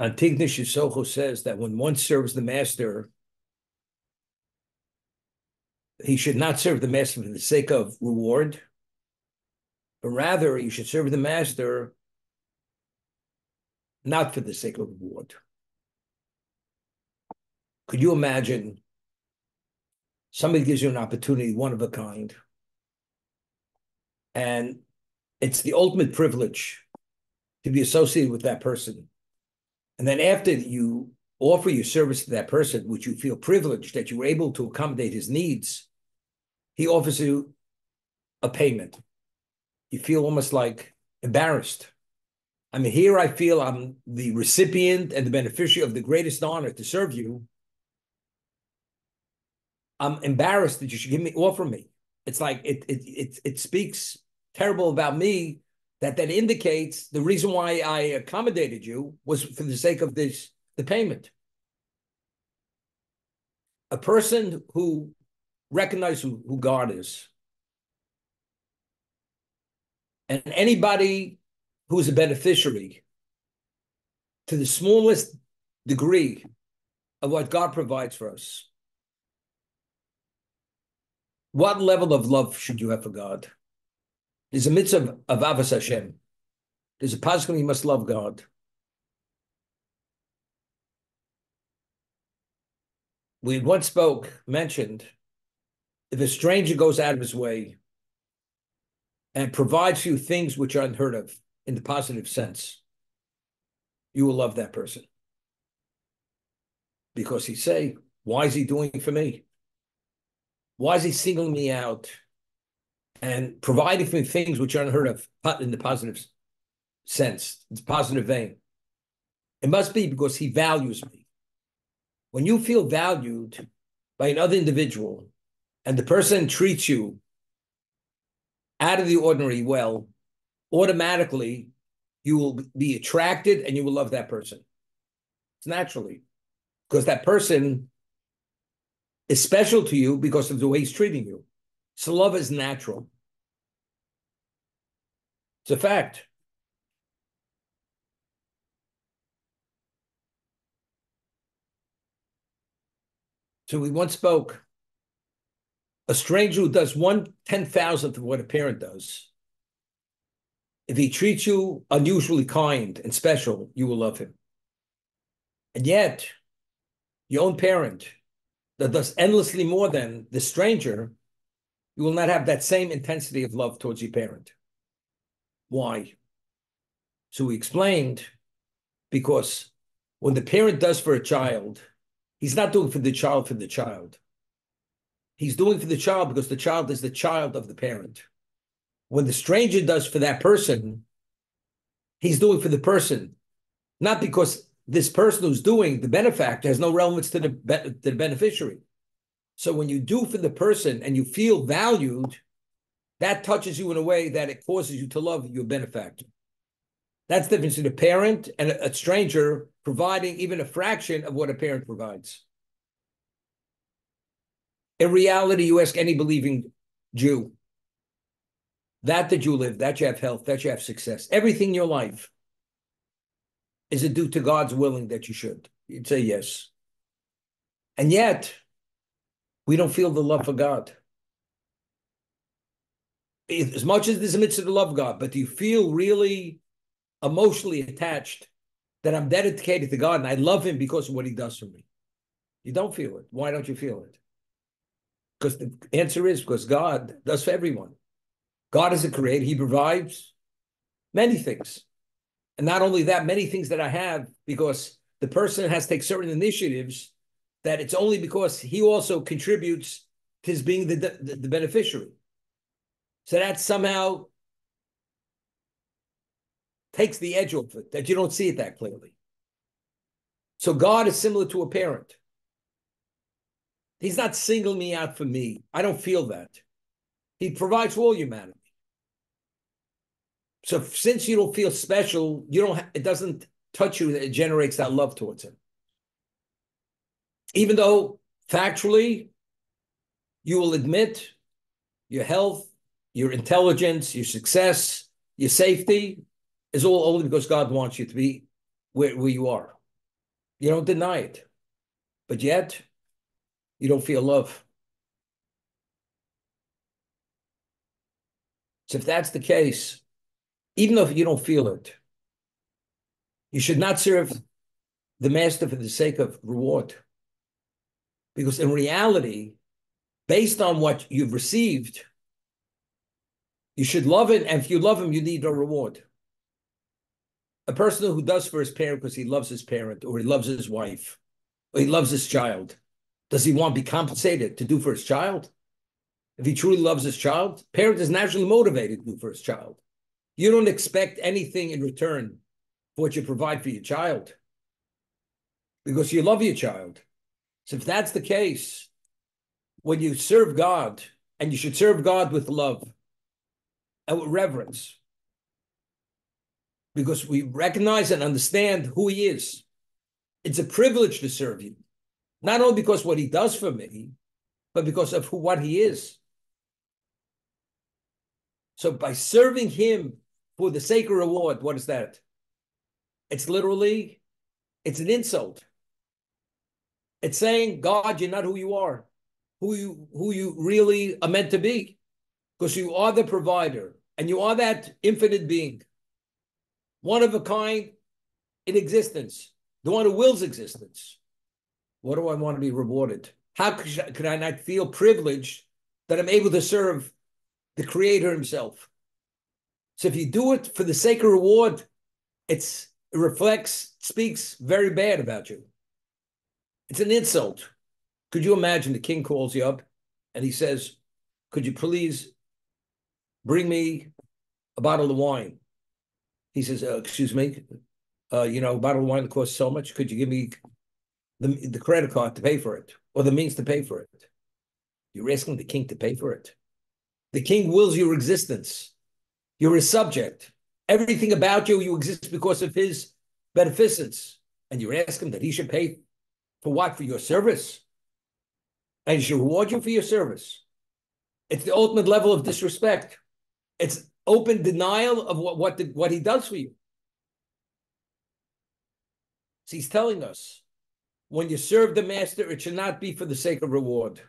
Uh, Antigonos Ish Socho says that when one serves the master, he should not serve the master for the sake of reward, but rather you should serve the master not for the sake of reward. Could you imagine somebody gives you an opportunity, one of a kind, and it's the ultimate privilege to be associated with that person. And then after you offer your service to that person, which you feel privileged that you were able to accommodate his needs, he offers you a payment. You feel almost like embarrassed. I mean, here I feel I'm the recipient and the beneficiary of the greatest honor to serve you. I'm embarrassed that you should give me offer me. It's like it it it it speaks terrible about me that that indicates the reason why I accommodated you was for the sake of this the payment. A person who recognizes who, who God is, and anybody who is a beneficiary to the smallest degree of what God provides for us. What level of love should you have for God? There's a mitzvah of Ahavas Hashem. There's a pasuk you must love God. We once spoke, mentioned, if a stranger goes out of his way and provides you things which are unheard of in the positive sense, you will love that person. Because he say, why is he doing it for me? Why is he singling me out? And providing for things which are unheard of in the positive sense, it's positive vein. It must be because he values me. When you feel valued by another individual and the person treats you out of the ordinary well, automatically you will be attracted and you will love that person. It's naturally because that person is special to you because of the way he's treating you. So love is natural. It's a fact. So we once spoke. A stranger who does one ten thousandth of what a parent does, if he treats you unusually kind and special, you will love him. And yet, your own parent that does endlessly more than the stranger you will not have that same intensity of love towards your parent. Why? So we explained because when the parent does for a child, he's not doing for the child for the child. He's doing for the child because the child is the child of the parent. When the stranger does for that person, he's doing for the person, not because this person who's doing the benefactor has no relevance to the, to the beneficiary. So when you do for the person and you feel valued, that touches you in a way that it causes you to love your benefactor. That's the difference between a parent and a, stranger providing even a fraction of what a parent provides. In reality, you ask any believing Jew, that that you live, that you have health, that you have success, everything in your life, is it due to God's willing that you should? You'd say yes. And yet, we don't feel the love for God. As much as there's a mitzvah to love God, but do you feel really emotionally attached that I'm dedicated to God and I love Him because of what He does for me? You don't feel it. Why don't you feel it? Because the answer is because God does for everyone. God is a creator, He provides many things. And not only that, many things that I have because the person has to take certain initiatives that it's only because he also contributes to his being the, the, the beneficiary. So that somehow takes the edge off it, that you don't see it that clearly. So God is similar to a parent. He's not singling me out for me. I don't feel that. He provides for all humanity. So since you don't feel special, you don't. it doesn't touch you. It generates that love towards him even though factually you will admit your health, your intelligence, your success, your safety is all only because God wants you to be where, where you are. You don't deny it. But yet, you don't feel love. So if that's the case, even though you don't feel it, you should not serve the master for the sake of reward. Because in reality, based on what you've received, you should love it. And if you love him, you need a reward. A person who does for his parent because he loves his parent or he loves his wife or he loves his child, does he want to be compensated to do for his child? If he truly loves his child, parent is naturally motivated to do for his child. You don't expect anything in return for what you provide for your child because you love your child. So if that's the case, when you serve God, and you should serve God with love and with reverence, because we recognize and understand who He is. It's a privilege to serve Him, not only because what He does for me, but because of who what He is. So by serving Him for the sake of reward, what is that? It's literally, it's an insult. It's saying, God, you're not who you are, who you who you really are meant to be, because you are the provider and you are that infinite being, one of a kind in existence, the one who wills existence. What do I want to be rewarded? How could I not feel privileged that I'm able to serve the Creator Himself? So if you do it for the sake of reward, it's it reflects, speaks very bad about you. It's an insult. Could you imagine the king calls you up and he says, Could you please bring me a bottle of wine? He says, uh, Excuse me, uh, you know, a bottle of wine that costs so much. Could you give me the, the credit card to pay for it or the means to pay for it? You're asking the king to pay for it. The king wills your existence. You're a subject. Everything about you, you exist because of his beneficence. And you're asking that he should pay for what? For your service. And he should reward you for your service. It's the ultimate level of disrespect. It's open denial of what, what, the, what he does for you. So he's telling us when you serve the master, it should not be for the sake of reward.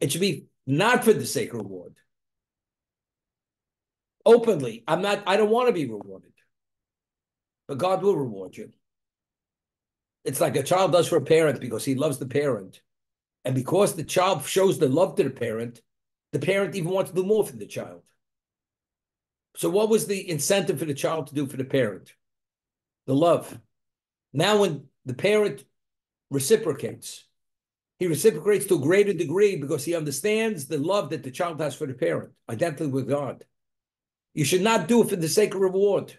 It should be not for the sake of reward. Openly, I'm not, I don't want to be rewarded. But God will reward you. It's like a child does for a parent because he loves the parent. And because the child shows the love to the parent, the parent even wants to do more for the child. So, what was the incentive for the child to do for the parent? The love. Now, when the parent reciprocates, he reciprocates to a greater degree because he understands the love that the child has for the parent, identically with God. You should not do it for the sake of reward.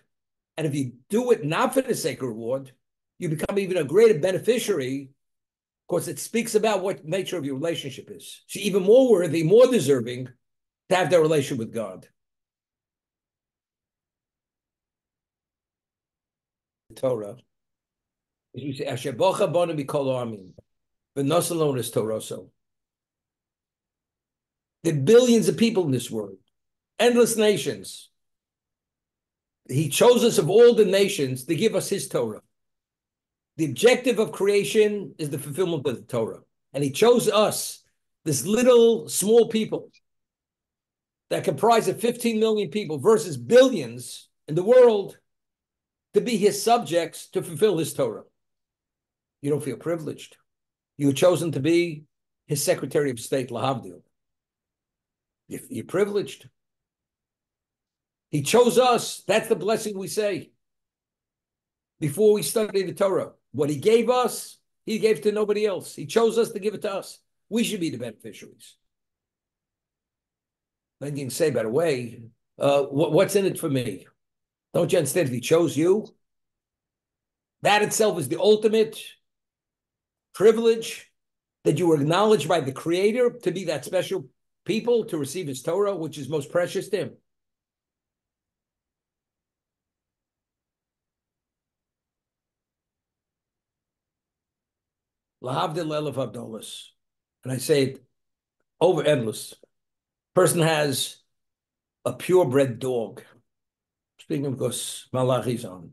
And if you do it not for the sake of reward, you become even a greater beneficiary because it speaks about what nature of your relationship is. So even more worthy, more deserving to have that relation with God. The Torah. As you say, Ashebocha bona mikol amin. But not alone is Torah so. There billions of people in this world, endless nations. He chose us of all the nations to give us his Torah. The objective of creation is the fulfillment of the Torah. And he chose us, this little small people that comprise of 15 million people versus billions in the world to be his subjects to fulfill his Torah. You don't feel privileged. You were chosen to be his Secretary of State, Lahavdil. You're privileged. He chose us. That's the blessing we say before we study the Torah. What he gave us, he gave to nobody else. He chose us to give it to us. We should be the beneficiaries. Then you can say, by the way, uh, what, what's in it for me? Don't you understand? If he chose you, that itself is the ultimate privilege that you were acknowledged by the Creator to be that special people to receive His Torah, which is most precious to Him. Lahavdil Elef Havdolos. And I say it over endless. Person has a purebred dog. Speaking because Malachi's on.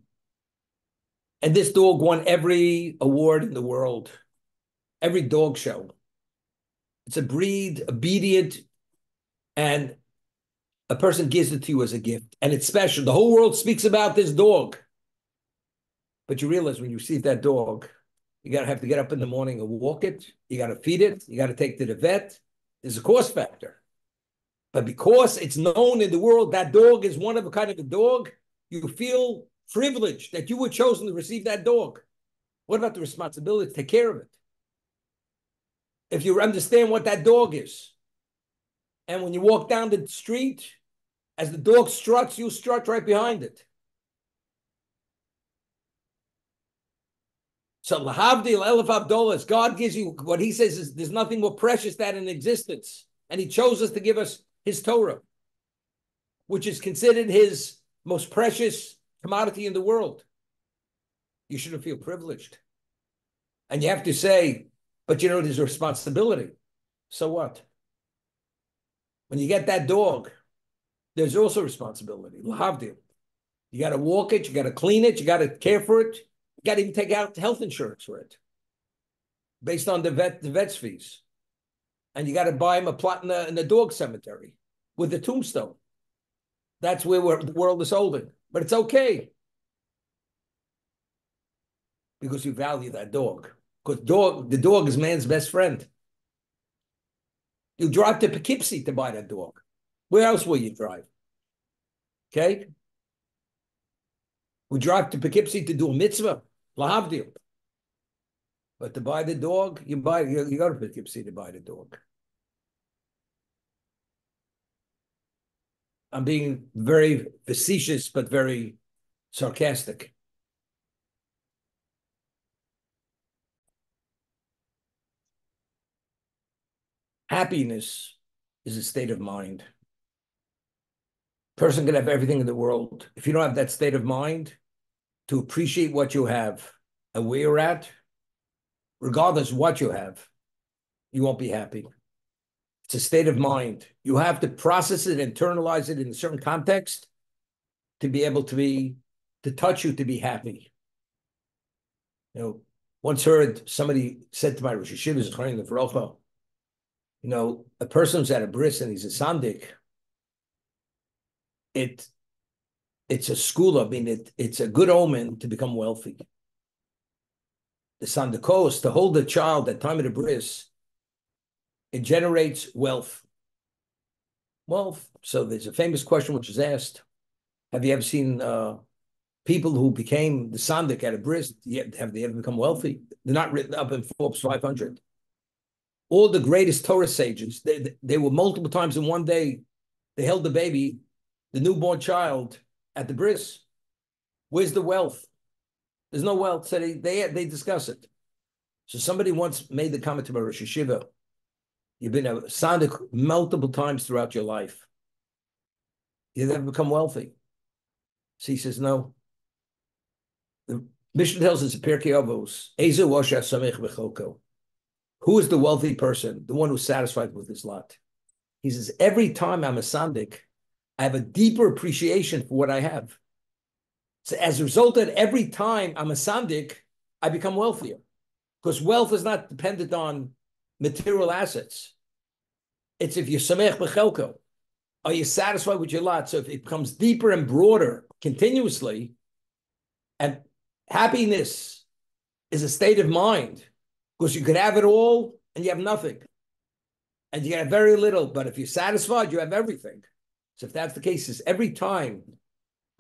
And this dog won every award in the world, every dog show. It's a breed, obedient, and a person gives it to you as a gift. And it's special. The whole world speaks about this dog. But you realize when you receive that dog, you got to have to get up in the morning and walk it. You got to feed it. You got to take to the vet. There's a cost factor. But because it's known in the world that dog is one of a kind of a dog, you feel privileged that you were chosen to receive that dog. What about the responsibility to take care of it? If you understand what that dog is, and when you walk down the street, as the dog struts, you strut right behind it. So lahavdil elef havdolos, God gives you what He says is there's nothing more precious than in existence, and He chose us to give us His Torah, which is considered His most precious commodity in the world. You shouldn't feel privileged, and you have to say, but you know there's a responsibility. So what? When you get that dog, there's also responsibility. Lahavdil. You got to walk it, you got to clean it, you got to care for it got to even take out health insurance for it based on the vet the vet's fees. And you got to buy him a plot in the, in the dog cemetery with the tombstone. That's where the world is holding. But it's okay. Because you value that dog. Because dog, the dog is man's best friend. You drive to Poughkeepsie to buy that dog. Where else will you drive? Okay? We drive to Poughkeepsie to do a mitzvah. Lahavdil. But to buy the dog, you buy you, you go to Poughkeepsie to buy the dog. I'm being very facetious, but very sarcastic. Happiness is a state of mind. Person can have everything in the world. If you don't have that state of mind, to appreciate what you have and where you're at, regardless what you have, you won't be happy. It's a state of mind. You have to process it, internalize it in a certain context to be able to be, to touch you, to be happy. You know, once heard somebody said to my Rosh Hayeshiva, you know, a person who's at a bris and he's a sandik, it it's a school. I mean, it, it's a good omen to become wealthy. It's on the coast to hold a child at time of the bris. It generates wealth. Wealth. So there's a famous question which is asked: Have you ever seen uh, people who became the sandik at a bris? Have they ever become wealthy? They're not written up in Forbes 500. All the greatest Torah sages, they, they were multiple times in one day. They held the baby, the newborn child, at the bris. Where's the wealth? There's no wealth. So they they, they discuss it. So somebody once made the comment to my Rosh Hayeshiva, you've been uh, a sandik multiple times throughout your life. You never become wealthy. So he says, no. The Mishnah tells us in Pirkei Avos, Ezu Washa Samech. Who is the wealthy person? The one who's satisfied with his lot. He says, every time I'm a sandik, I have a deeper appreciation for what I have. So as a result that every time I'm a sandik, I become wealthier. Because wealth is not dependent on material assets. It's if you're samech bechelko. Are you satisfied with your lot? So if it becomes deeper and broader continuously, and happiness is a state of mind, because you could have it all and you have nothing. And you have very little, but if you're satisfied, you have everything. So if that's the case, is every time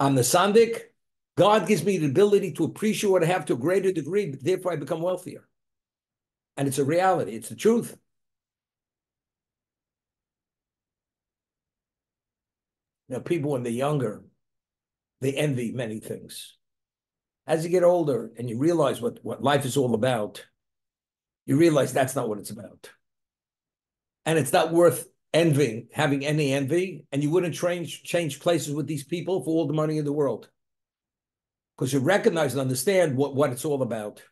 I'm the sandik, God gives me the ability to appreciate what I have to a greater degree, therefore I become wealthier. And it's a reality, it's the truth. Now, people when they're younger, they envy many things. As you get older and you realize what, what life is all about, you realize that's not what it's about. And it's not worth envying, having any envy, and you wouldn't change change places with these people for all the money in the world. Because you recognize and understand what, what it's all about.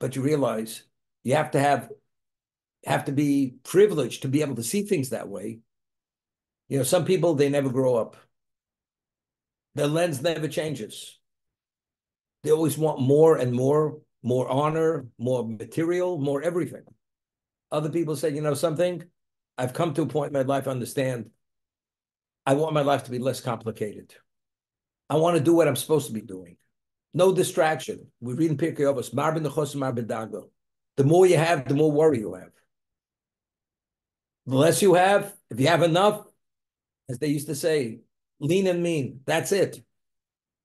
But you realize you have to have have to be privileged to be able to see things that way. You know, some people they never grow up. Their lens never changes. They always want more and more, more honor, more material, more everything. Other people said, you know something? I've come to a point in my life, I understand. I want my life to be less complicated. I want to do what I'm supposed to be doing. No distraction. We read in Pirkei Avos, Marbin Marbin The more you have, the more worry you have. The less you have, if you have enough, as they used to say, lean and mean. That's it.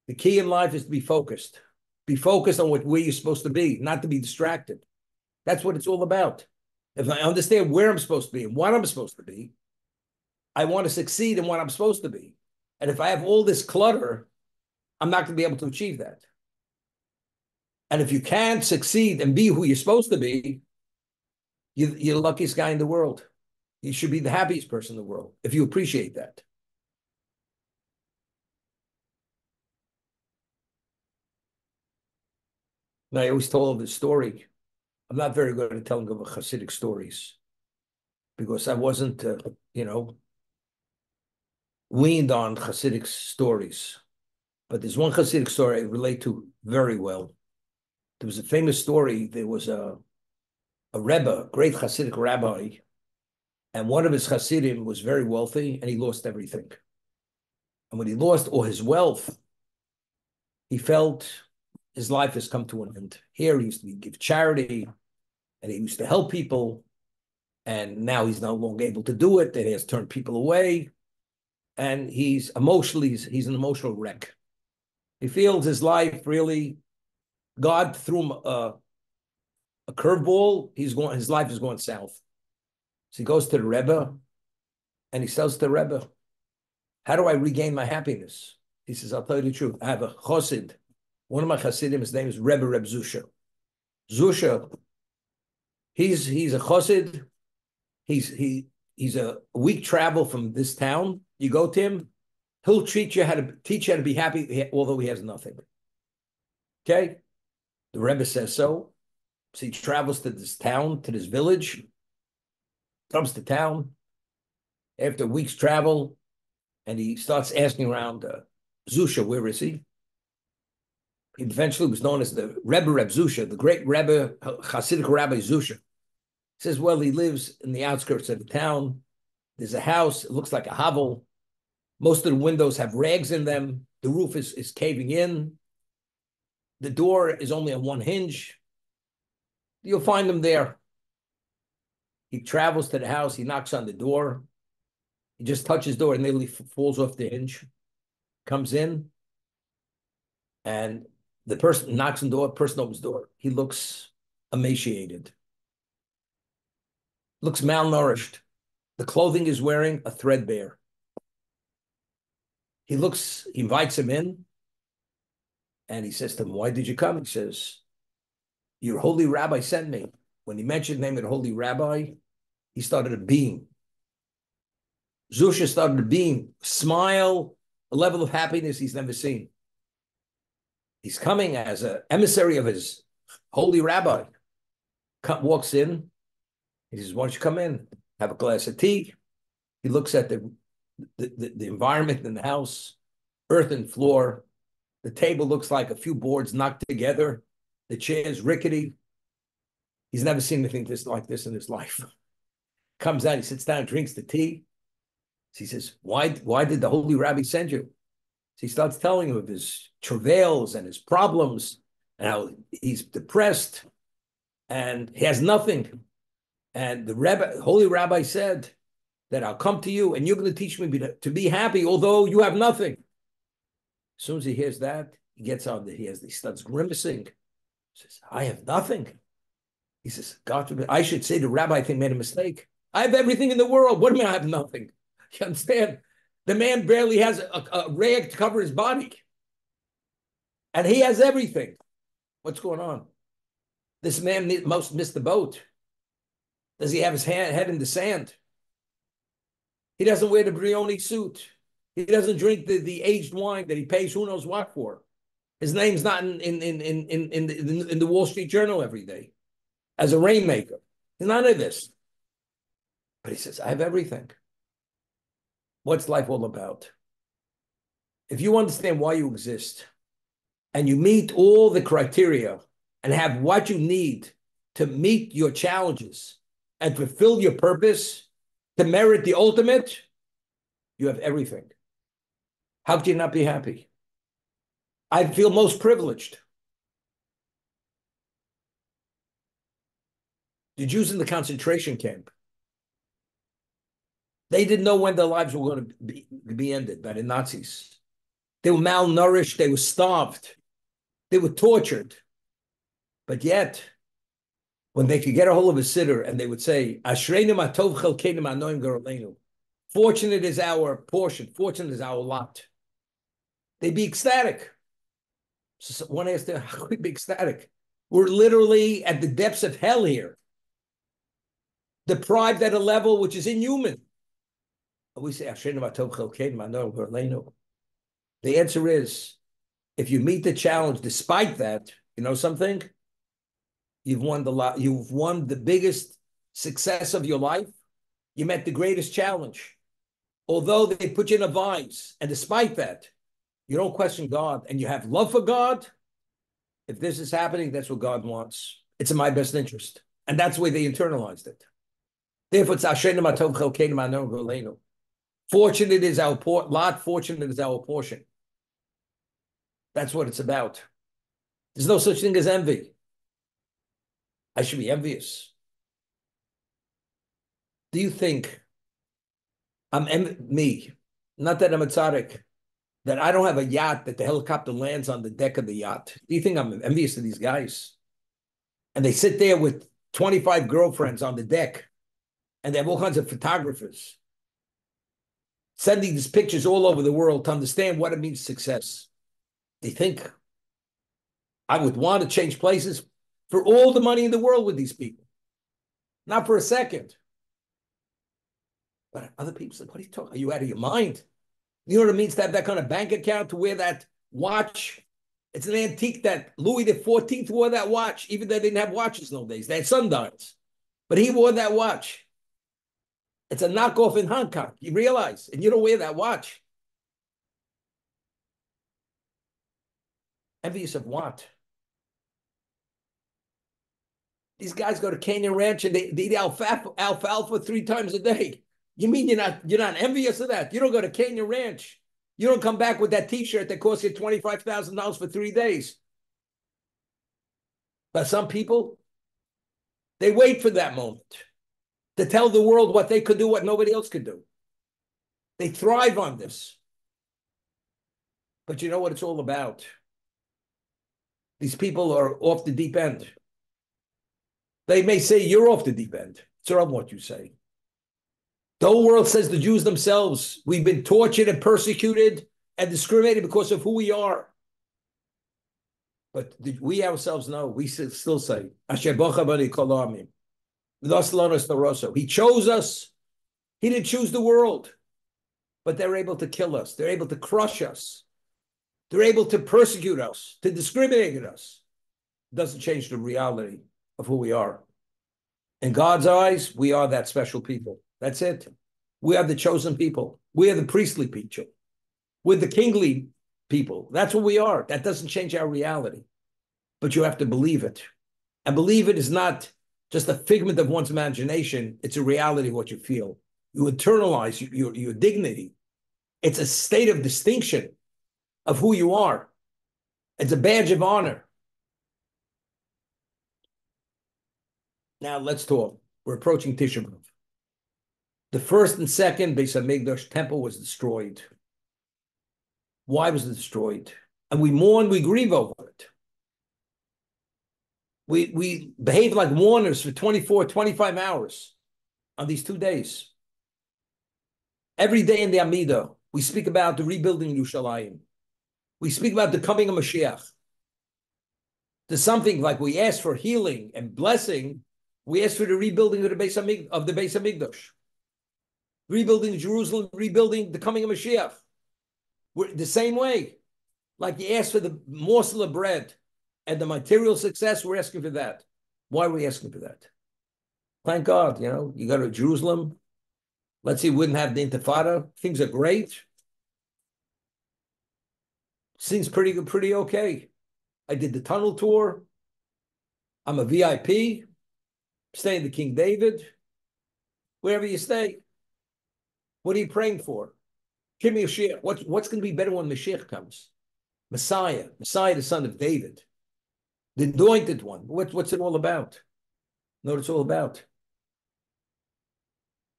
The key in life is to be focused. Be focused on what where you're supposed to be, not to be distracted. That's what it's all about. If I understand where I'm supposed to be and what I'm supposed to be, I want to succeed in what I'm supposed to be. And if I have all this clutter, I'm not going to be able to achieve that. And if you can't succeed and be who you're supposed to be, you, you're the luckiest guy in the world. You should be the happiest person in the world if you appreciate that. And I always told this story. I'm not very good at telling of Hasidic stories because I wasn't, uh, you know, weaned on Hasidic stories. But there's one Hasidic story I relate to very well. There was a famous story. There was a a Rebbe, great Hasidic rabbi, and one of his Hasidim was very wealthy, and he lost everything. And when he lost all his wealth, he felt his life has come to an end. Here he used to give charity, and he used to help people, and now he's no longer able to do it. And he has turned people away, and he's emotionally he's, he's an emotional wreck. He feels his life really. God threw him a, a curveball. He's going. His life is going south. So he goes to the Rebbe, and he says to the Rebbe, "How do I regain my happiness?" He says, "I'll tell you the truth. I have a chosid. One of my chasidim. His name is Rebbe Reb Zusha. Zusha He's he's a chosid. He's he he's a week travel from this town. You go to him, he'll treat you how to teach you how to be happy, although he has nothing. Okay, the Rebbe says so. So he travels to this town, to this village, comes to town after week's travel, and he starts asking around uh, Zusha, where is he? Eventually was known as the Rebbe Reb Zusha, the great Rebbe, Hasidic Rabbi Zusha. He says, well, he lives in the outskirts of the town. There's a house, it looks like a hovel. Most of the windows have rags in them. The roof is, is caving in. The door is only on one hinge. You'll find him there. He travels to the house, he knocks on the door. He just touches door and nearly falls off the hinge. Comes in, and the person knocks on the door, person opens the door. He looks emaciated, looks malnourished. The clothing is wearing a threadbare. He looks, he invites him in, and he says to him, Why did you come? He says, Your holy rabbi sent me. When he mentioned the name of the holy rabbi, he started a beam. Zusha started a beam, smile, a level of happiness he's never seen. He's coming as an emissary of his holy rabbi. walks in. He says, Why don't you come in? Have a glass of tea. He looks at the, the, the, the environment in the house, earthen floor. The table looks like a few boards knocked together. The chair's rickety. He's never seen anything this like this in his life. Comes out, he sits down, drinks the tea. He says, Why, why did the holy rabbi send you? He starts telling him of his travails and his problems and how he's depressed and he has nothing. And the rabbi, holy rabbi said that I'll come to you and you're going to teach me to be happy, although you have nothing. As soon as he hears that, he gets on the, he has, he starts grimacing. He says, I have nothing. He says, God forbid, I should say the rabbi I think made a mistake. I have everything in the world. What do you mean I have nothing? You understand? The man barely has a, a rag to cover his body. And he has everything. What's going on? This man most missed the boat. Does he have his hand, head in the sand? He doesn't wear the Brioni suit. He doesn't drink the, the aged wine that he pays who knows what for. His name's not in, in, in, in, in, in, the, in the Wall Street Journal every day as a rainmaker. None of this. But he says, I have everything. What's life all about? If you understand why you exist, and you meet all the criteria and have what you need to meet your challenges and fulfill your purpose to merit the ultimate, you have everything. How could you not be happy? I feel most privileged. The Jews in the concentration camp, they didn't know when their lives were going to be, be ended by the Nazis. They were malnourished, they were starved, they were tortured. But yet, when they could get a hold of a siddur and they would say, Fortunate is our portion, fortunate is our lot. They'd be ecstatic. So one asked them, how could we be ecstatic? We're literally at the depths of hell here, deprived at a level which is inhuman. We say, the answer is, if you meet the challenge despite that, you know something? You've won the lot. You've won the biggest success of your life. You met the greatest challenge. Although they put you in a vise, and despite that, you don't question God and you have love for God. If this is happening, that's what God wants. It's in my best interest. And that's the way they internalized it. Therefore, it's Fortunate is our port, lot, fortunate is our portion. That's what it's about. There's no such thing as envy. I should be envious. Do you think I'm me? Not that I'm a tzaddik, that I don't have a yacht that the helicopter lands on the deck of the yacht. Do you think I'm envious of these guys? And they sit there with 25 girlfriends on the deck, and they have all kinds of photographers sending these pictures all over the world to understand what it means success. They think I would want to change places for all the money in the world with these people. Not for a second. But other people said, What are you talking? Are you out of your mind? You know what it means to have that kind of bank account, to wear that watch? It's an antique that Louis the Fourteenth wore that watch, even though they didn't have watches nowadays. They had sundials. But he wore that watch. It's a knockoff in Hong Kong. You realize, and you don't wear that watch. Envious of what? These guys go to Canyon Ranch and they, they eat alfalfa, alfalfa three times a day. You mean you're not you're not envious of that? You don't go to Canyon Ranch. You don't come back with that T-shirt that costs you twenty five thousand dollars for three days. But some people, they wait for that moment to tell the world what they could do, what nobody else could do. They thrive on this. But you know what it's all about? These people are off the deep end. They may say you're off the deep end. It's around what you say. The whole world says the Jews themselves, we've been tortured and persecuted and discriminated because of who we are. But we ourselves know, we still say, He chose us. He didn't choose the world. But they're able to kill us. They're able to crush us. They're able to persecute us, to discriminate against us. It doesn't change the reality of who we are. In God's eyes, we are that special people. That's it. We are the chosen people. We are the priestly people. We're the kingly people. That's what we are. That doesn't change our reality. But you have to believe it. And believe it is not just a figment of one's imagination, it's a reality of what you feel. You internalize your, your dignity. It's a state of distinction of who you are. It's a badge of honor. Now let's talk. We're approaching Tisha B'Av. The first and second Beis Hamikdash temple was destroyed. Why was it destroyed? And we mourn, we grieve over. We, we behave like mourners for 24, 25 hours on these two days. Every day in the Amidah, we speak about the rebuilding of Yerushalayim. We speak about the coming of Mashiach. There's something like we ask for healing and blessing, we ask for the rebuilding of the base of the Beis Hamikdash rebuilding Jerusalem, rebuilding the coming of Mashiach. We're the same way. Like you ask for the morsel of bread and the material success, we're asking for that. Why are we asking for that? Thank God, you know, you go to Jerusalem. Let's see, we wouldn't have the Intifada. Things are great. Seems pretty good, pretty okay. I did the tunnel tour. I'm a VIP. Staying the King David. Wherever you stay. What are you praying for? Give me a Mashiach. What's, what's going to be better when Mashiach comes? Messiah, Messiah, the son of David, the anointed one. What, what's it all about? know what it's all about?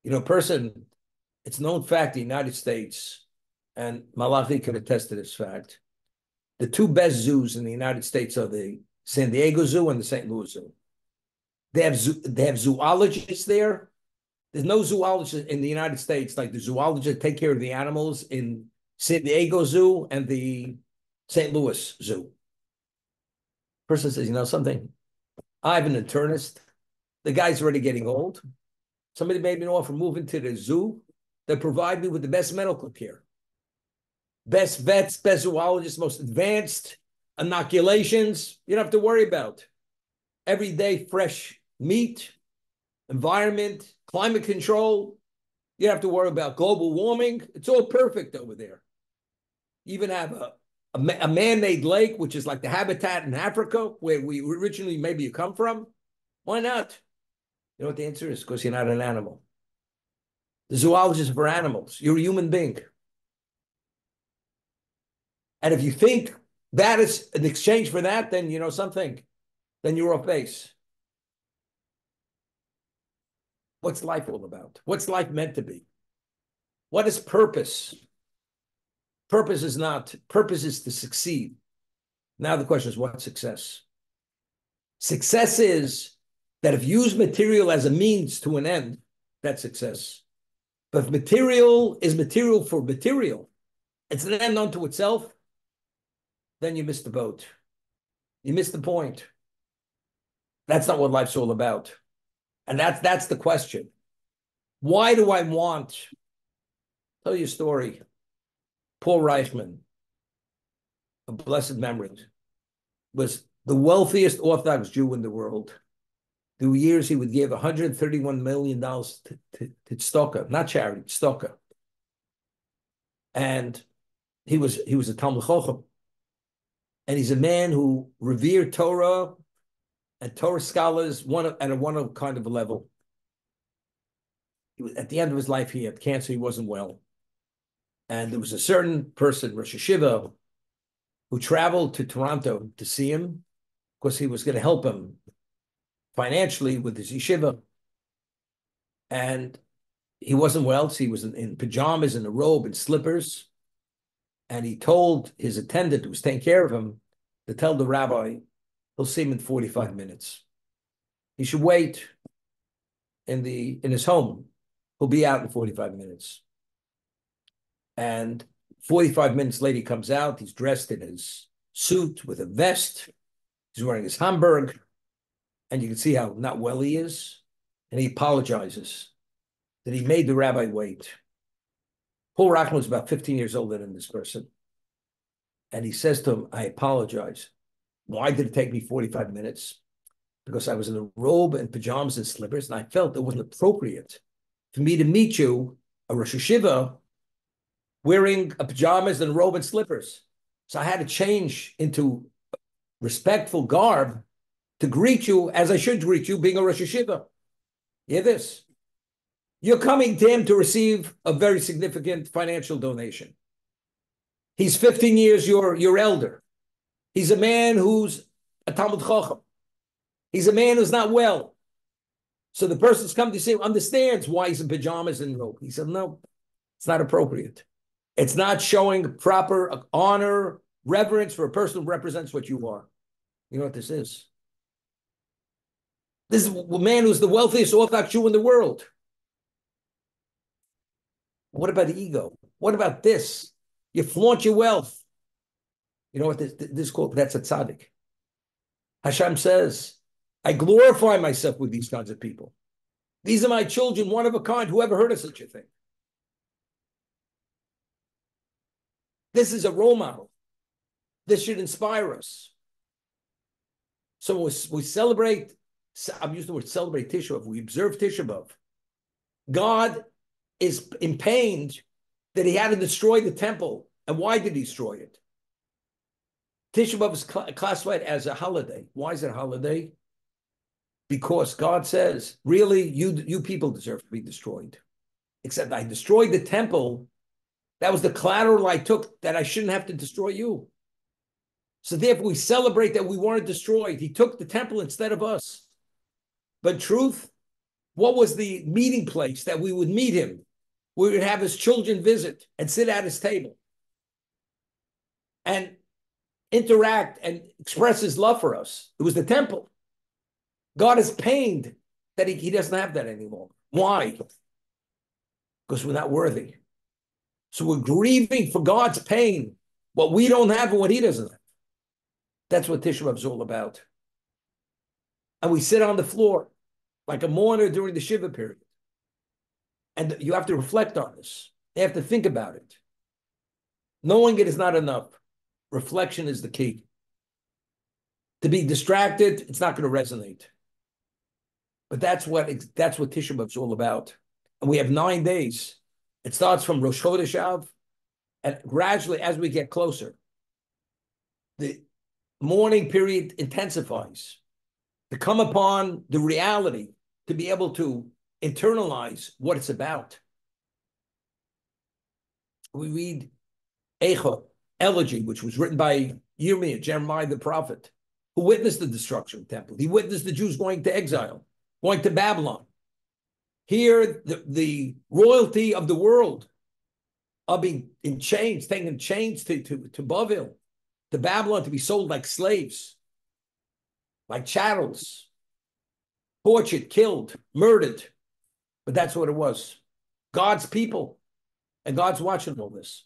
You know, person, it's known fact, the United States, and Malachi could attest to this fact. The two best zoos in the United States are the San Diego Zoo and the St. Louis Zoo. They have zoo, they have zoologists there there's no zoologist in the United States like the zoologists take care of the animals in San Diego Zoo and the St. Louis Zoo. Person says, you know something? I have an internist. The guy's already getting old. Somebody made me an offer moving to the zoo that provide me with the best medical care. Best vets, best zoologists, most advanced inoculations. You don't have to worry about. Every day, fresh meat, environment, climate control. You don't have to worry about global warming. It's all perfect over there. You even have a, a, a man-made lake, which is like the habitat in Africa, where we originally maybe you come from. Why not? You know what the answer is? Because you're not an animal. The zoologist for animals. You're a human being. And if you think that is an exchange for that, then you know something. Then you're off base. What's life all about? What's life meant to be? What is purpose? Purpose is not, purpose is to succeed. Now the question is, what success? Success is that if you use material as a means to an end, that's success. But if material is material for material, it's an end unto itself, then you miss the boat. You miss the point. That's not what life's all about. And that's that's the question. Why do I want? Tell you a story. Paul Reichmann, a blessed memory, was the wealthiest Orthodox Jew in the world. Through years, he would give $131 million to, to, to not charity, tzedakah. And he was he was a Talmid Chochem. And he's a man who revered Torah and Torah scholars one at a one of kind of a level. Was, at the end of his life, he had cancer. He wasn't well, and there was a certain person, Rosh Hayeshiva, who traveled to Toronto to see him because he was going to help him financially with his yeshiva. And he wasn't well, so he was in, in pajamas and a robe and slippers. And he told his attendant who was taking care of him to tell the rabbi He'll see him in 45 minutes. He should wait in the in his home. He'll be out in 45 minutes. And 45 minutes later, he comes out. He's dressed in his suit with a vest. He's wearing his Homburg. And you can see how not well he is. And he apologizes that he made the rabbi wait. Paul Reichmann was about 15 years older than this person. And he says to him, I apologize. Why did it take me 45 minutes? Because I was in a robe and pajamas and slippers, and I felt it wasn't appropriate for me to meet you, a Rosh Hayeshiva, wearing a pajamas and robe and slippers. So I had to change into respectful garb to greet you as I should greet you, being a Rosh Hayeshiva. Hear this. You're coming to him to receive a very significant financial donation. He's 15 years your, your elder. He's a man who's a Talmid Chacham. He's a man who's not well. So the person's come to see him understands why he's in pajamas and robe. He said, no, it's not appropriate. It's not showing proper honor, reverence for a person who represents what you are. You know what this is? This is a man who's the wealthiest Orthodox Jew in the world. What about ego? What about this? You flaunt your wealth. You know what this, this is called? That's a tzaddik. Hashem says, I glorify myself with these kinds of people. These are my children, one of a kind. Whoever heard of such a thing? This is a role model. This should inspire us. So we, we celebrate, I'm using the word celebrate Tisha B'Av. We observe Tisha B'Av. God is in pain that he had to destroy the temple. And why did he destroy it? Tisha B'Av is cl- classified as a holiday. Why is it a holiday? Because God says, really, you you people deserve to be destroyed. Except I destroyed the temple. That was the collateral I took that I shouldn't have to destroy you. So therefore, we celebrate that we weren't destroyed. He took the temple instead of us. But truth, what was the meeting place that we would meet him? We would have his children visit and sit at his table and interact and express his love for us. It was the temple. God is pained that he, he doesn't have that anymore. Why? Because we're not worthy. So we're grieving for God's pain, what we don't have and what he doesn't have. That's what Tisha B'Av is all about. And we sit on the floor like a mourner during the Shiva period. And you have to reflect on this. You have to think about it. Knowing it is not enough. Reflection is the key. To be distracted, it's not going to resonate. But that's what that's what Tisha B'Av is all about. And we have nine days. It starts from Rosh Chodesh Av, and gradually, as we get closer, the mourning period intensifies to come upon the reality, to be able to internalize what it's about. We read Eicha, elegy, which was written by Yirmiyah, Jeremiah the prophet, who witnessed the destruction of the temple. He witnessed the Jews going to exile, going to Babylon. Here, the, the royalty of the world are being in chains, taken in chains to, to, to Bavel, to Babylon to be sold like slaves, like chattels, tortured, killed, murdered. But that's what it was. God's people. And God's watching all this.